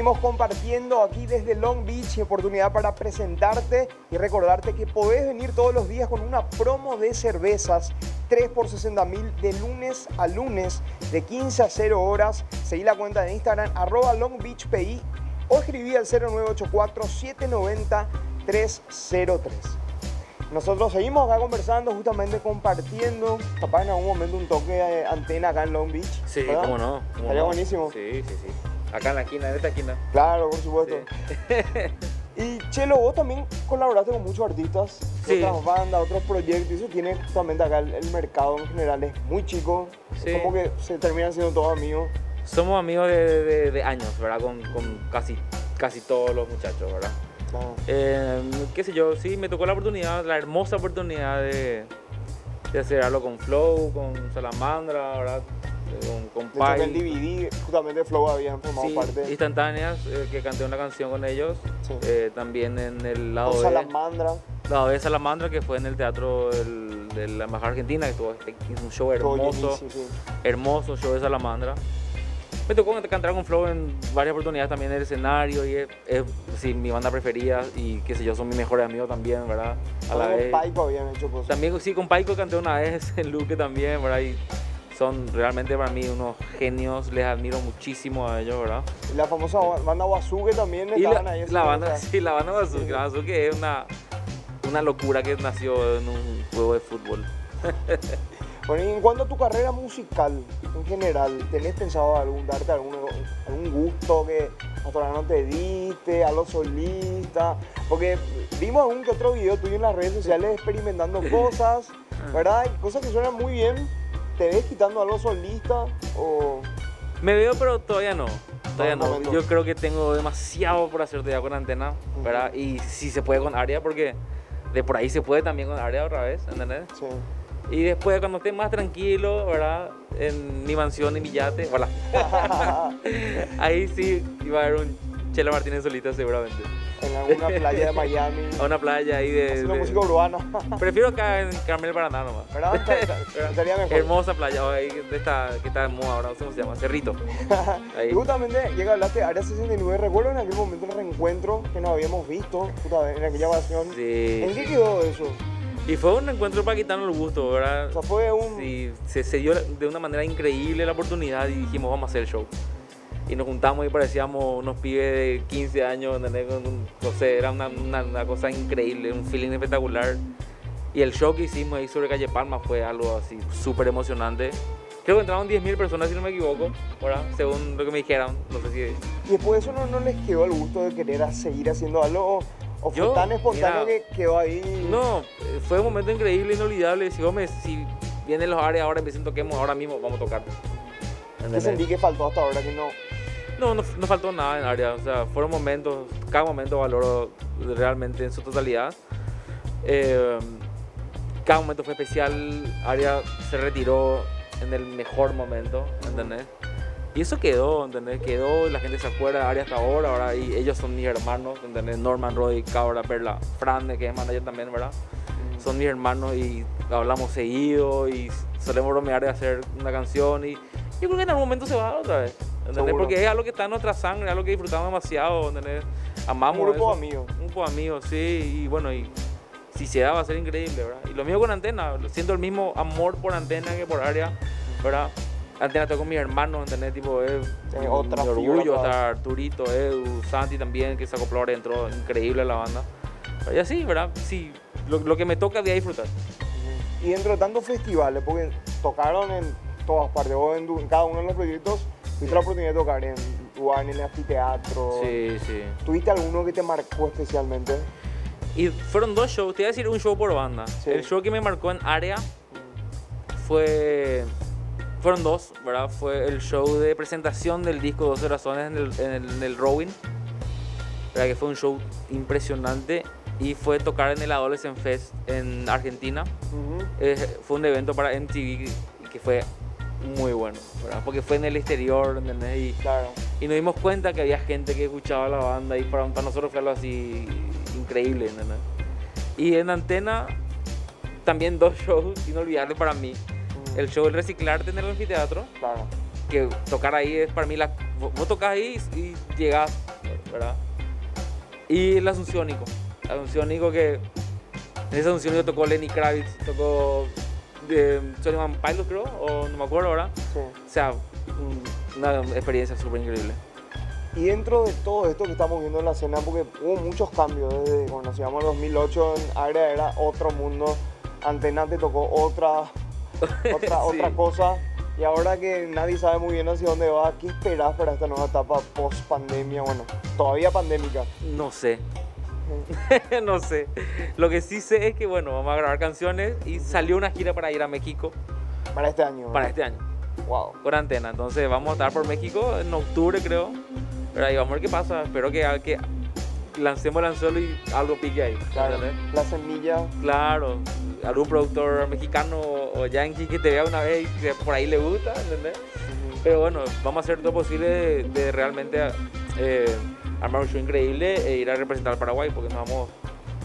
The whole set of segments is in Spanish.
Seguimos compartiendo aquí desde Long Beach oportunidad para presentarte y recordarte que podés venir todos los días con una promo de cervezas 3 por 60 mil de lunes a lunes de 15 a 0 horas. Seguí la cuenta de Instagram arroba Long Beach PI o escribí al 0984 790 303. Nosotros seguimos acá conversando, justamente compartiendo, capaz en algún momento un toque de antena acá en Long Beach. Sí, ¿verdad? cómo no. cómo Estaría no. buenísimo. Sí, sí, sí. Acá en la esquina, en esta esquina. Claro, por supuesto. Sí. Y Chelo, vos también colaboraste con muchos artistas, Sí. otras bandas, otros proyectos, y eso tiene justamente acá el, el mercado en general es muy chico, Sí. como que se terminan siendo todos amigos. Somos amigos de, de- de años, ¿verdad? Con, con casi, casi todos los muchachos, ¿verdad? Claro. Eh, qué sé yo, sí, me tocó la oportunidad, la hermosa oportunidad de, de hacer algo con Flow, con Salamandra, ¿verdad? Que el Pai. DVD, justamente Flow habían formado Sí, parte. instantáneas, eh, que canté una canción con ellos. Sí. Eh, también en el lado de, Salamandra, lado de Salamandra, que fue en el teatro del- de la Embajada Argentina, que estuvo este- un show hermoso, sí. hermoso show de Salamandra. Me tocó cantar con Flow en varias oportunidades también en el escenario y es, es, sí, mi banda preferida y qué sé yo, son mis mejores amigos también, ¿verdad? A la Con vez. Paico habían hecho cosas. También sí, con Paico canté una vez en Luque también, ¿verdad? Y son realmente para mí unos genios, les admiro muchísimo a ellos, ¿verdad? Y la famosa banda Wazuke también Y estaban la, ahí. la banda, sí, la banda Bazooka, Sí. la Bazooka es una, una locura que nació en un juego de fútbol. Bueno, y en cuanto a tu carrera musical en general, ¿tenés pensado algún, darte algún, algún gusto que hasta ahora no te diste, a los solistas? Porque vimos algún que otro video tuyo en las redes sociales experimentando cosas, ¿verdad? Y cosas que suenan muy bien. ¿Te ves quitando a los solistas o...? Me veo, pero todavía no. Todavía No. Yo creo que tengo demasiado por hacer todavía con antena, ¿verdad? Y si se puede con área, porque de por ahí se puede también con área otra vez, ¿entendés? Sí. Y después, cuando esté más tranquilo, ¿verdad? En mi mansión, en mi yate, voilà. Ahí sí iba a haber un Chelo Martínez solita seguramente. en alguna playa de Miami, A una playa ahí de... haciendo de- música urbana, Prefiero acá en Carmel Paraná nomás. ¿verdad? Estaría mejor. Hermosa playa ahí de esta, que está de moda ahora, no sé cómo se llama, Cerrito. Ahí. Y justamente llega a hablaste de Área 69, recuerdo en aquel momento el reencuentro que nos habíamos visto, puta, en aquella ocasión. Sí. ¿En qué quedó eso? Y fue un encuentro para quitarnos el gusto, ¿verdad? O sea, fue un... Sí, se, se dio de una manera increíble la oportunidad y dijimos, vamos a hacer el show. Y nos juntamos y parecíamos unos pibes de 15 años, no sé, era una, una- una cosa increíble, un feeling espectacular. Y el show que hicimos ahí sobre Calle Palma fue algo así súper emocionante. Creo que entraron 10.000 personas, si no me equivoco, ¿verdad? Según lo que me dijeron. No sé si... Y después de eso no, no les quedó el gusto de querer seguir haciendo algo o, fue Yo, tan espontáneo mira, que quedó ahí. No, fue un momento increíble, inolvidable. Si me, si vienen los áreas ahora y me dicen toquemos ahora mismo, vamos a tocar. ¿Qué sentí que faltó hasta ahora que no? No, no, no faltó nada en área. O sea, fueron momentos, cada momento valoro realmente en su totalidad. Eh, cada momento fue especial. Área se retiró en el mejor momento, ¿entendés? Y eso quedó, ¿entendés? Quedó, la gente se acuerda de Área hasta ahora, ahora y ellos son mis hermanos, ¿entendés? Norman, Roy, Cabra, Perla, Fran, que es manager también, ¿verdad? Son mis hermanos y hablamos seguido y solemos bromear de hacer una canción y yo creo que en algún momento se va a dar otra vez. Porque es algo que está en nuestra sangre, es algo que disfrutamos demasiado, ¿entendés? Amamos Un grupo amigos. Un grupo de amigos, sí, y bueno, y si se da va a ser increíble, ¿verdad? Y lo mío con Antena, siento el mismo amor por Antena que por Área, ¿verdad? Antena estoy con mis hermanos, ¿entendés? Tipo, es otra mi orgullo, está Arturito, Edu, Santi también, que se acopló ahora, entró increíble la banda. Y así, ¿verdad? Sí, lo, lo que me toca de ahí disfrutar. Y dentro de tantos festivales, porque tocaron en todas partes, vos en, tu- en cada uno de los proyectos tuviste la oportunidad de tocar en lugar, en el anfiteatro. Sí, sí. ¿Tuviste alguno que te marcó especialmente? Y fueron dos shows, te iba a decir un show por banda. Sí. El show que me marcó en área fue. Fueron dos, ¿verdad? Fue el show de presentación del disco 12 Razones en el, en el, en el Rowing. ¿verdad? Que fue un show impresionante. Y fue tocar en el Adolescent Fest en Argentina. Ujú. Eh, fue un evento para MTV que fue muy bueno, ¿verdad? Porque fue en el exterior, ¿entendés? Y, Claro. y nos dimos cuenta que había gente que escuchaba la banda y para, para nosotros fue algo así increíble, ¿entendés? Y en Antena también dos shows inolvidables para mí. El show El Reciclarte en el anfiteatro, Claro. que tocar ahí es para mí la... Vos tocas ahí y llegás ¿verdad? Y el Asunciónico. El Asunciónico que. En ese Asunciónico tocó Lenny Kravitz, tocó de Sony Man Pilot, creo, o no me acuerdo ahora. Sí. O sea, un- una experiencia súper increíble. Y dentro de todo esto que estamos viendo en la escena, porque hubo muchos cambios, desde cuando nos íbamos en 2008, en Área era otro mundo, Antena te tocó otra, otra, Sí. otra cosa, y ahora que nadie sabe muy bien hacia dónde va, ¿qué esperás para esta nueva etapa post pandemia? Bueno, todavía pandémica. No sé. no sé. Lo que sí sé es que, bueno, vamos a grabar canciones y salió una gira para ir a México Para este año. para este año. Wow. con antena. Entonces vamos a estar por México en octubre, creo. Pero ahí vamos a ver qué pasa. Espero que, que lancemos el anzuelo y algo pique ahí. Claro, ¿entendés? la semilla. Claro. Algún productor mexicano o yankee que te vea una vez y que por ahí le gusta, ¿entendés? Pero bueno, vamos a hacer todo lo posible de, de realmente eh, armar un show increíble e ir a representar al Paraguay, porque nos vamos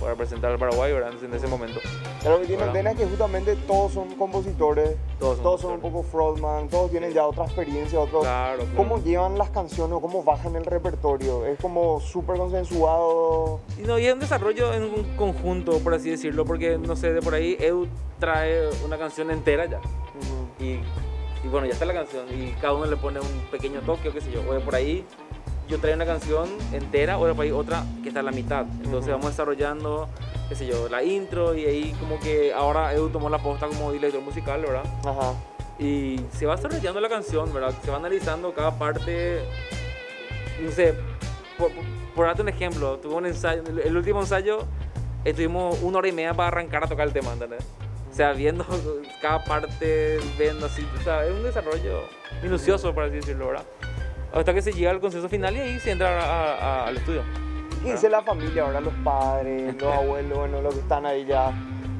a representar al Paraguay ¿verdad? en ese momento. Pero que tiene. Antena es que justamente todos son compositores, Todos son todos son un poco frontman, todos tienen ya otra experiencia, otro, Claro, claro. ¿Cómo llevan las canciones o cómo bajan el repertorio? ¿Es como súper consensuado? Y no, y es un desarrollo en un conjunto, por así decirlo, porque no sé, de por ahí Edu trae una canción entera ya. Y, y bueno, ya está la canción y cada uno le pone un pequeño toque o qué sé yo. O de por ahí yo traigo una canción entera por ahí otra que está a la mitad. Entonces Ujú. vamos desarrollando, qué sé yo, la intro y ahí como que ahora Edu tomó la posta como director musical, ¿verdad? Ajá. Y se va desarrollando la canción, ¿verdad? Se va analizando cada parte, no sé, por, por- darte un ejemplo, tuve un ensayo, el, el último ensayo estuvimos una hora y media para arrancar a tocar el tema, ¿entendés? O sea, viendo cada parte, viendo así, o sea, es un desarrollo minucioso, por así decirlo, ¿verdad? Hasta que se llega al consenso final y ahí se entra a- a- al estudio. ¿Qué dice la familia ahora? Los padres, los abuelos, bueno, los que están ahí ya.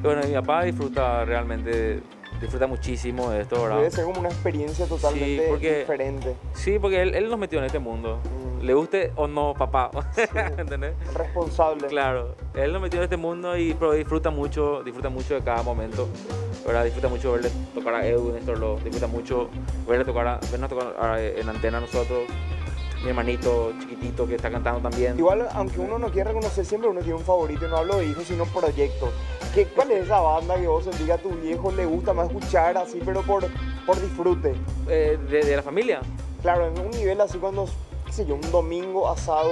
Y bueno, mi papá disfruta realmente, disfruta muchísimo de esto, ¿verdad? Debe ser como una experiencia totalmente porque- diferente. Sí, porque él, él nos metió en este mundo. Mm. Le guste o no, papá. ¿Entendés? Responsable. Claro, él nos metió en este mundo y pero disfruta mucho, disfruta mucho de cada momento. ¿verdad? Disfruta mucho verle tocar a Edu, Néstor lo disfruta mucho verle tocar a, vernos tocar a- en antena a nosotros. Mi hermanito chiquitito que está cantando también. Igual, aunque uno no quiera reconocer, siempre uno tiene un favorito. y No hablo de hijos, sino proyectos. ¿Qué, ¿Cuál es esa banda que vos sentís a tu viejo le gusta más escuchar así, pero por, por disfrute? Eh, de, de la familia. Claro, en un nivel así cuando, qué sé yo, un domingo asado,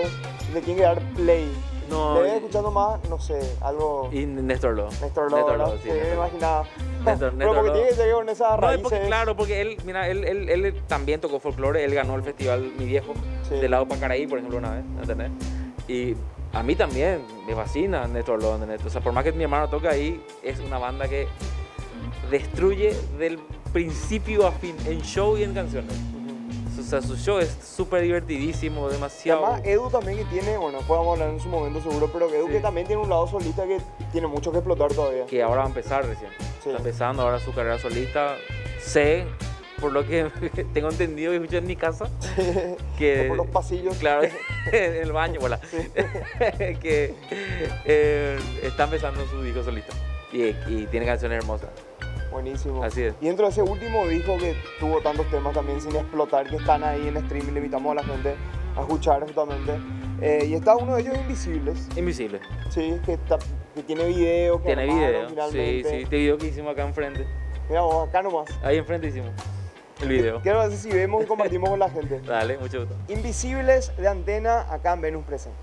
le tiene que dar play. No, y- escuchando más, no sé, algo... Y Néstor Lo. Néstor Lobo, Néstor sí, me Néstor Lo. imaginaba. Néstor- Pero Néstor porque Lo. tiene que ser con esas No, raíces. porque, claro, porque él, mira, él, él, él también tocó folclore, él ganó el festival Mi Viejo, Sí. del lado Pacaraí, por ejemplo, una vez, ¿entendés? Y a mí también me fascina Néstor Lo, ¿entendés? O sea, por más que mi hermano toque ahí, es una banda que destruye del principio a fin, en show y en canciones. O sea, su show es súper divertidísimo, demasiado... además, Edu también que tiene, bueno, después vamos a hablar en su momento seguro, pero Edu Sí. que también tiene un lado solista que tiene mucho que explotar todavía. que ahora va a empezar recién. Sí. Está empezando ahora su carrera solista. Sé, por lo que tengo entendido y escucho en mi casa, que... Por los pasillos. Claro, en el baño, voilà. que eh, está empezando su disco solista. Y, y tiene canciones hermosas. Buenísimo. Así es. Y dentro de ese último disco que tuvo tantos temas también sin explotar, que están ahí en streaming, le invitamos a la gente a escuchar justamente. Eh, y está uno de ellos Invisibles, Invisible. sí, que, está- que tiene video, que Tiene armaron video. Sí, finalmente. sí. Este video que hicimos acá enfrente. Mira vos, acá nomás. Ahí enfrente hicimos el video. Quiero ver si vemos y compartimos con la gente. Dale, mucho gusto. Invisibles de antena acá en Venus Presenta.